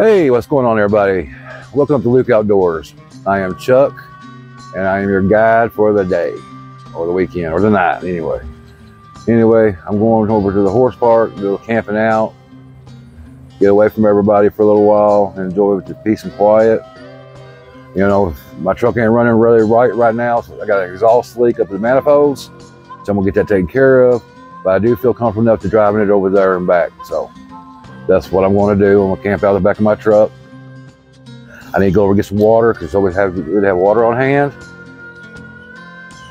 Hey, what's going on, everybody? Welcome to Luke Outdoors. I am Chuck, and I am your guide for the day, or the weekend, or the night, anyway. Anyway, I'm going over to the horse park, little camping out, get away from everybody for a little while, and enjoy the peace and quiet. You know, my truck ain't running really right right now, so I got an exhaust leak up in the manifolds, so I'm gonna get that taken care of. But I do feel comfortable enough to driving it over there and back, so that's what I'm going to do. I'm gonna camp out the back of my truck. I need to go over and get some water because always have we have water on hand,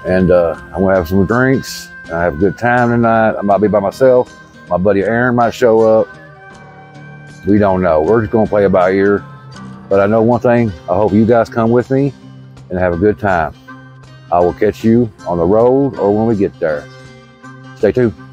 and uh, I'm gonna have some drinks. I have a good time tonight. I might be by myself. My buddy Aaron might show up. We don't know. We're just gonna play it by ear. But I know one thing. I hope you guys come with me and have a good time. I will catch you on the road or when we get there. Stay tuned.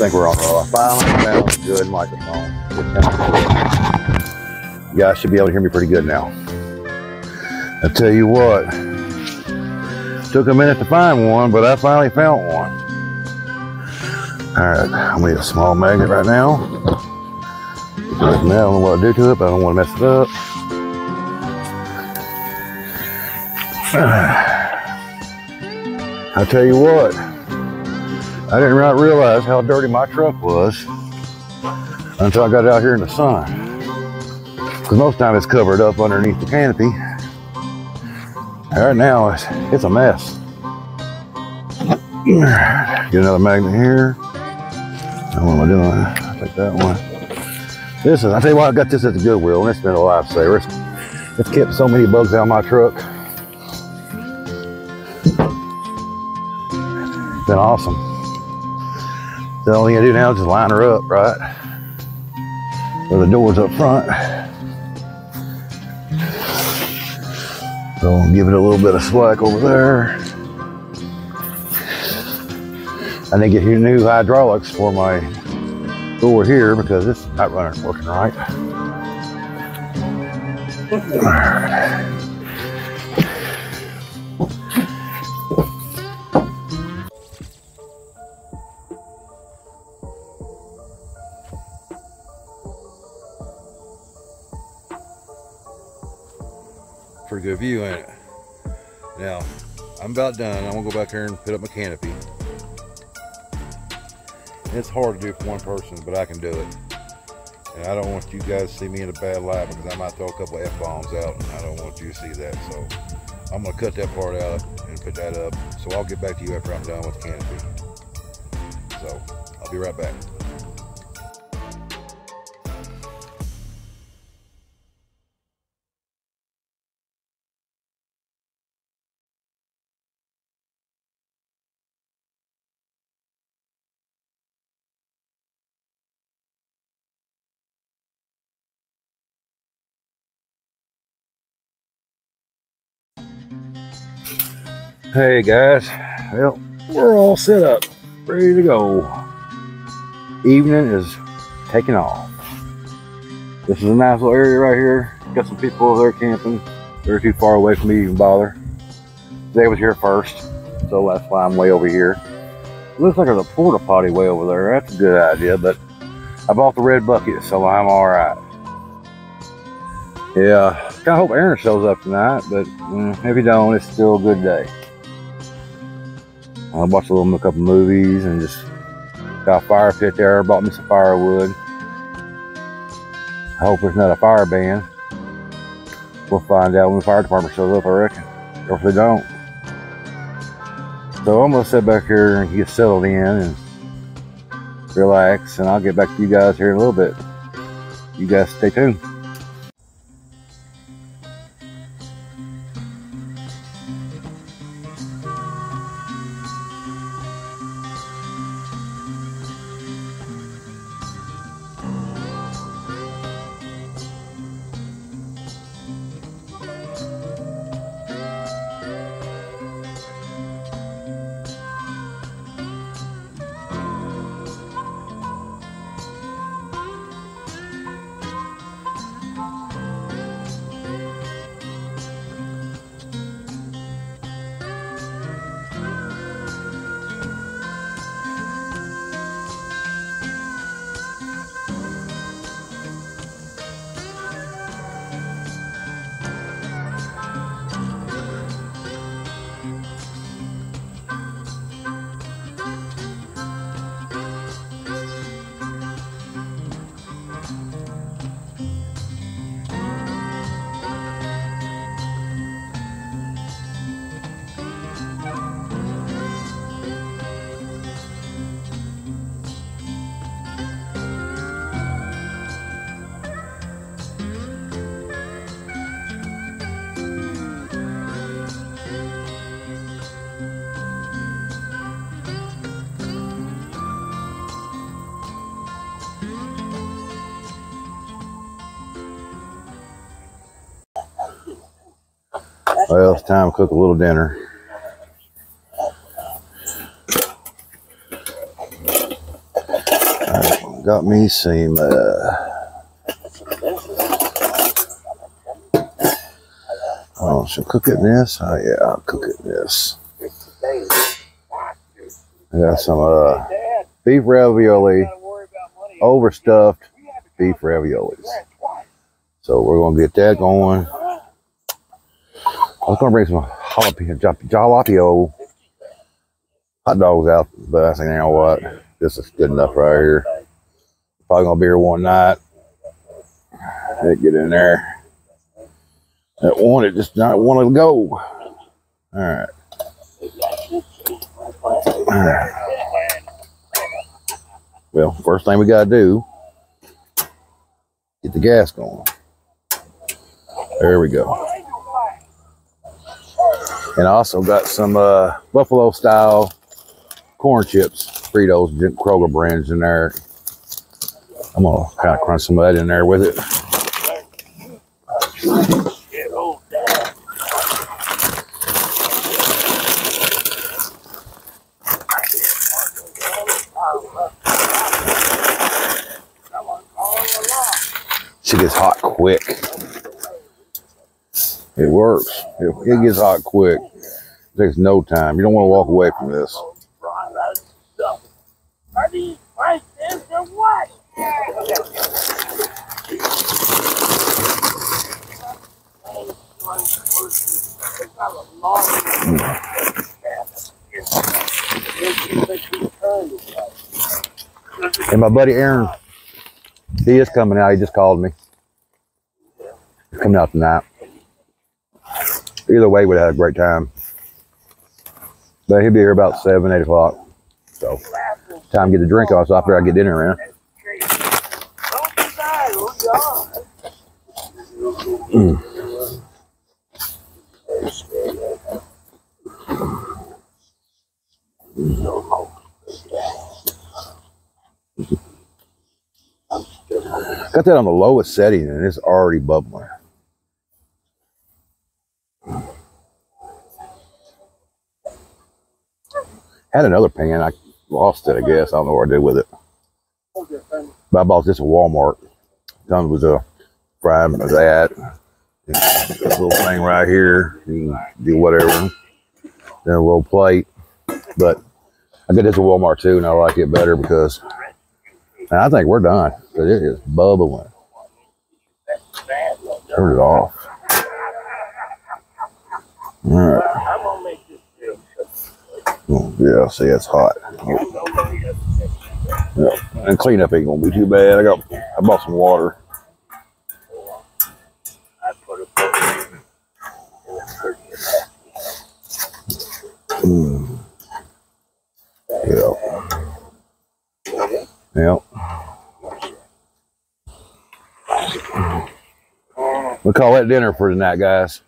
Think we're on roll. I finally found a good microphone. You guys should be able to hear me pretty good now. I tell you what, took a minute to find one, but I finally found one. All right, I'm gonna need a small magnet right now. I don't know what to do to it, but I don't want to mess it up. I tell you what, I didn't realize how dirty my truck was until I got out here in the sun. Because most time it's covered up underneath the canopy. Right now, it's, it's a mess. Get another magnet here. What am I doing? I'll take that one. This is, I tell you what, I got this at the Goodwill, and it's been a lifesaver. It's, it's kept so many bugs out of my truck. It's been awesome. The only thing I do now is just line her up, right? Where the door's up front. So give it a little bit of slack over there. I need to get new hydraulics for my door here because it's not running working right. All right. View, ain't it? Now, I'm about done. I'm gonna go back here and put up my canopy. It's hard to do for one person, but I can do it. And I don't want you guys to see me in a bad light because I might throw a couple F-bombs out and I don't want you to see that. So I'm gonna cut that part out and put that up. So I'll get back to you after I'm done with the canopy. So I'll be right back. Hey guys, well, we're all set up, ready to go. Evening is taking off. This is a nice little area right here. Got some people over there camping. They're too far away from me to even bother. They was here first, so that's why I'm way over here. looks like there's a porta potty way over there. That's a good idea, but I bought the red bucket, so I'm all right. Yeah, of hope Aaron shows up tonight, but mm, if he don't, it's still a good day. I watched a little a couple movies and just got a fire pit there. Bought me some firewood. I hope there's not a fire ban. We'll find out when the fire department shows up, I reckon. Or if they don't. So I'm gonna sit back here and get settled in and relax, and I'll get back to you guys here in a little bit. You guys stay tuned. Well, it's time to cook a little dinner. got me some. Uh, oh, should cook it in this? Oh yeah, I'll cook it in this. I got some uh, beef ravioli, overstuffed beef raviolis. So we're gonna get that going. I was gonna bring some jalapeno, jalapeno hot dogs out, but I think you know what, this is good enough right here. Probably gonna be here one night. Let get in there. That one, it just not want to go. All right. All right. Well, first thing we gotta do, get the gas going. There we go. And I also got some uh, buffalo style corn chips, Fritos, Kroger brands in there. I'm gonna kind of crunch some of that in there with it. She gets hot quick. It works. It, it gets hot quick. It takes no time. You don't want to walk away from this. Are these prices or what? And my buddy Aaron, he is coming out. He just called me. He's coming out tonight. Either way, we'd have a great time. But he'll be here about 7, 8 o'clock. So, time to get the drink off so after I get dinner are. Mm. Got that on the lowest setting and it's already bubbling. Had another pan, I lost it, I guess. I don't know what I did with it. But I bought this at Walmart. Comes uh, with a frying of that. This little thing right here. You can do whatever. Then a little plate. But I got this at Walmart too, and I like it better because and I think we're done. Because it is bubbling. Turn it off. All right. I'm gonna make this deal. Oh, yeah, see, it's hot. Yeah. And cleanup ain't gonna be too bad. I got, I bought some water. Mm. Yeah. Yep. We call that dinner for tonight, guys.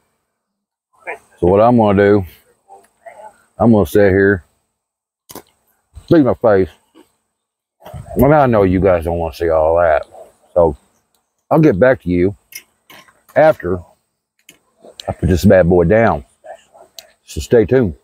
So what I'm gonna do, I'm gonna sit here, leave my face. Well, I know you guys don't want to see all that, so I'll get back to you after I put this bad boy down. So stay tuned.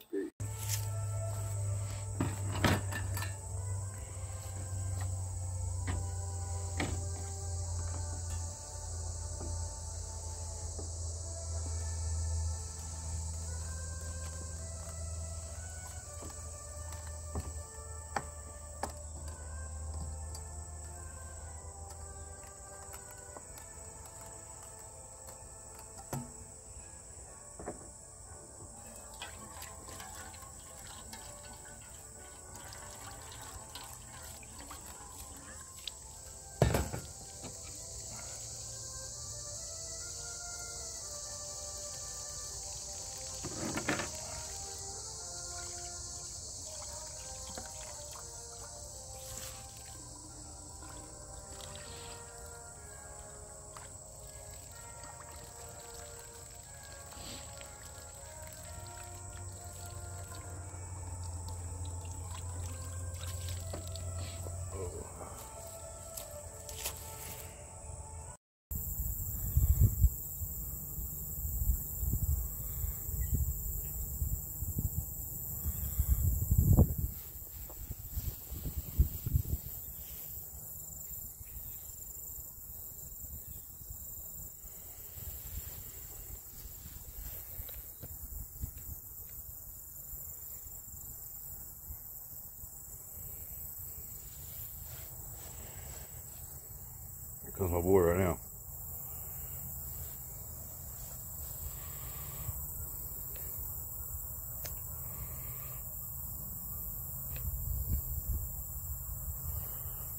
Comes my boy right now.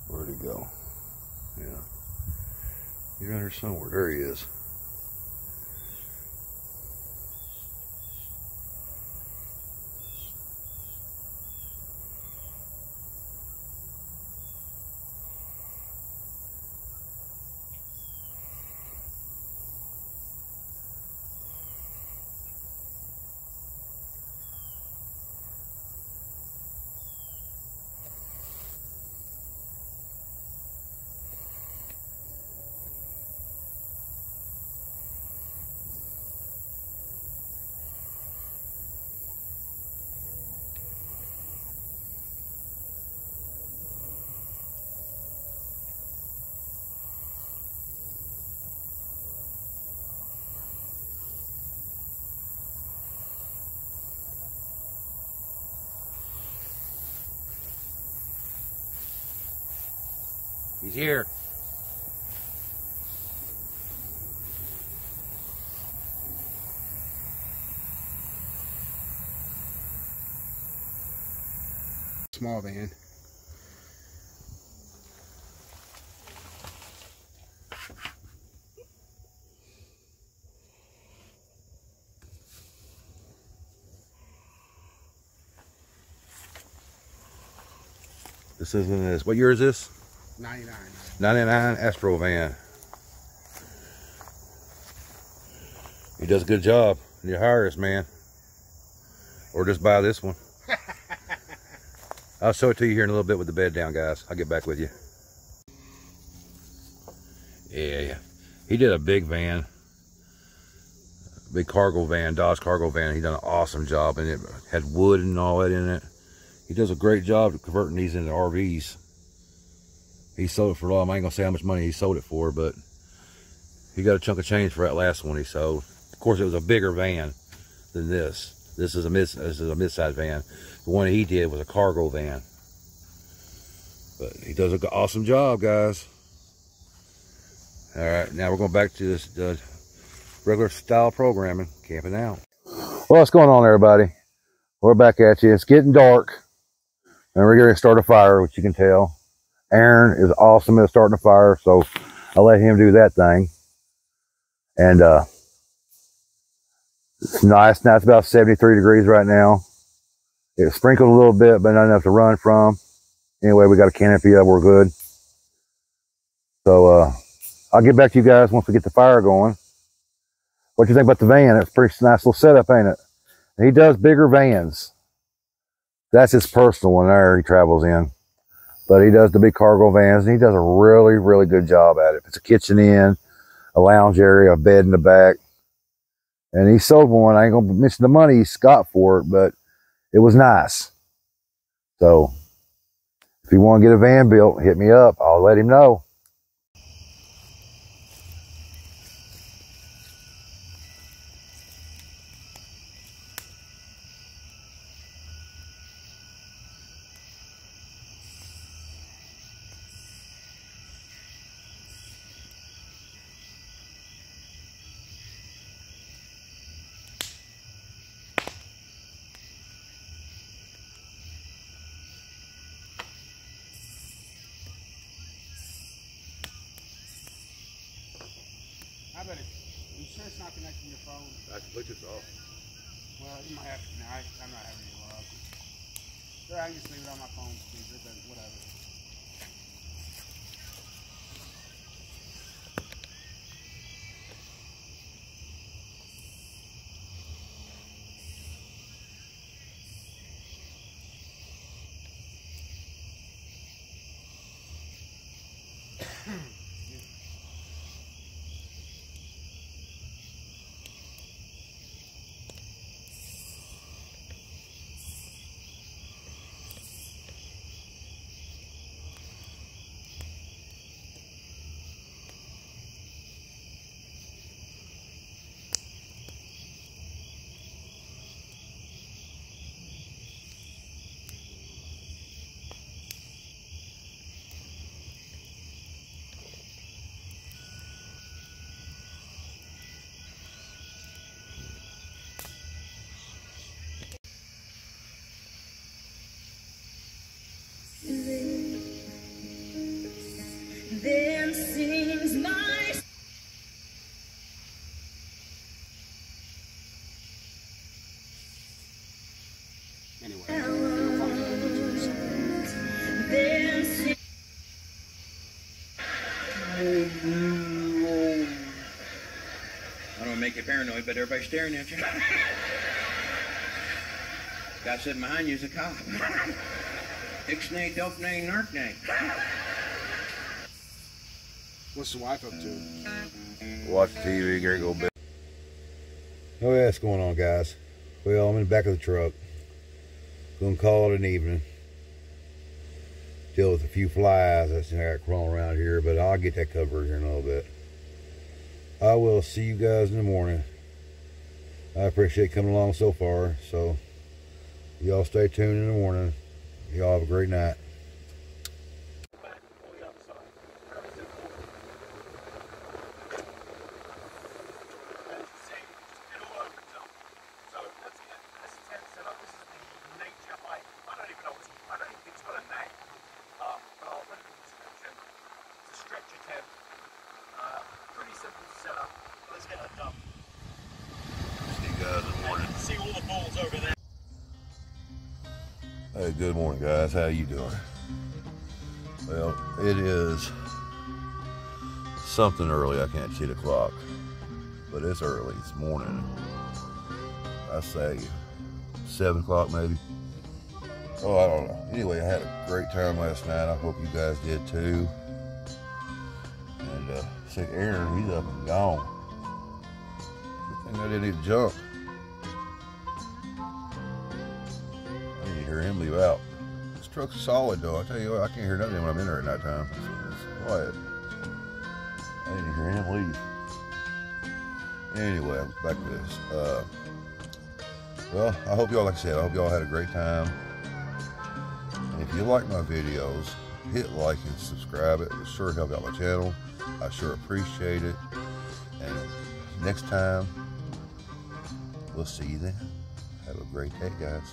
Where'd he go? Yeah. He's around here somewhere. There he is. He's here. Small van. This isn't this. What year is this? 99. 99 Astro van. He does a good job. You hire us, man. Or just buy this one. I'll show it to you here in a little bit with the bed down, guys. I'll get back with you. Yeah, yeah. He did a big van. Big cargo van, Dodge cargo van. He done an awesome job and it had wood and all that in it. He does a great job of converting these into RVs he sold it for a lot. I ain't gonna say how much money he sold it for, but he got a chunk of change for that last one he sold. Of course, it was a bigger van than this. This is a mid this is a mid-size van. The one he did was a cargo van. But he does an awesome job, guys. All right, now we're going back to this uh, regular style programming, camping out. Well, what's going on, everybody? We're back at you. It's getting dark, and we're going to start a fire, which you can tell. Aaron is awesome at starting a fire, so I let him do that thing. And uh, it's nice. Now it's about 73 degrees right now. It sprinkled a little bit, but not enough to run from. Anyway, we got a canopy up. We're good. So uh, I'll get back to you guys once we get the fire going. What do you think about the van? It's pretty nice little setup, ain't it? he does bigger vans. That's his personal one there he travels in. But he does the big cargo vans and he does a really, really good job at it. It's a kitchen in, a lounge area, a bed in the back. And he sold one. I ain't gonna mention the money he got for it, but it was nice. So if you want to get a van built, hit me up. I'll let him know. I bet it's, you sure it's not connected to your phone? I can put this off. Well, you might have to, I, I'm not having any luck. Sure, I can just leave it on my phone speaker, but whatever. Make you paranoid, but everybody's staring at you. Guy sitting behind you is a cop. Ixnay, Delphnay, Narknay. What's the wife up to? Watch TV, Gary go bed. Oh yeah, what's going on, guys? Well, I'm in the back of the truck. Gonna call it an evening. Deal with a few flies that's got crawling around here, but I'll get that covered here in a little bit. I will see you guys in the morning. I appreciate coming along so far. So, y'all stay tuned in the morning. Y'all have a great night. Pretty simple setup. Let's get it done. See you guys in the morning. See all the balls over there. Hey, good morning, guys. How you doing? Well, it is something early. I can't see the clock, but it's early. It's morning. I say seven o'clock, maybe. Oh, I don't know. Anyway, I had a great time last night. I hope you guys did too. And uh, see Aaron, he's up and gone. Good thing I didn't even jump. Hear him leave out. This truck's solid though. I tell you what, I can't hear nothing when I'm in there at night time. It's, quiet. I didn't hear him leave. Anyway, back to this. Uh, well, I hope y'all, like I said, I hope y'all had a great time. And if you like my videos, hit like and subscribe. It will sure help out my channel. I sure appreciate it. And next time, we'll see you then. Have a great day, guys.